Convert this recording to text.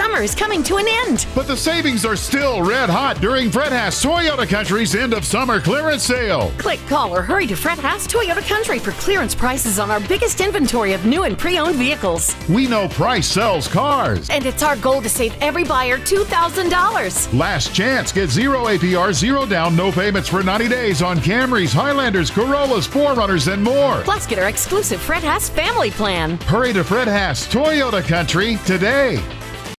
summer is coming to an end. But the savings are still red hot during Fred Haas Toyota Country's end of summer clearance sale. Click, call, or hurry to Fred Haas Toyota Country for clearance prices on our biggest inventory of new and pre owned vehicles. We know price sells cars. And it's our goal to save every buyer $2,000. Last chance. Get zero APR, zero down, no payments for 90 days on Camrys, Highlanders, Corollas, 4Runners, and more. Plus, get our exclusive Fred Haas family plan. Hurry to Fred Haas Toyota Country today.